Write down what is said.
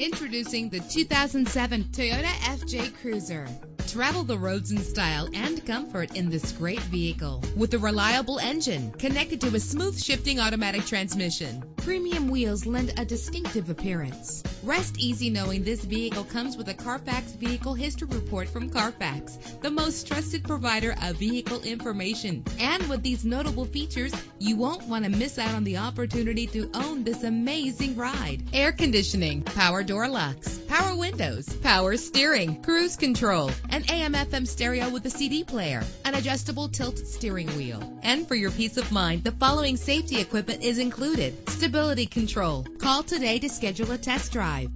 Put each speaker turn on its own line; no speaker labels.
Introducing the 2007 Toyota FJ Cruiser. Travel the roads in style and comfort in this great vehicle with a reliable engine connected to a smooth shifting automatic transmission. Premium wheels lend a distinctive appearance. Rest easy knowing this vehicle comes with a Carfax Vehicle History Report from Carfax, the most trusted provider of vehicle information. And with these notable features, you won't want to miss out on the opportunity to own this amazing ride. Air conditioning, power door locks, power windows, power steering, cruise control, an AM FM stereo with a CD player, an adjustable tilt steering wheel. And for your peace of mind, the following safety equipment is included. Stability control. Call today to schedule a test drive.